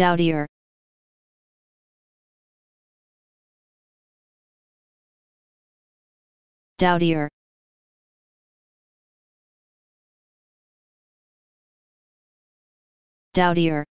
Dowdier. Dowdier. Dowdier.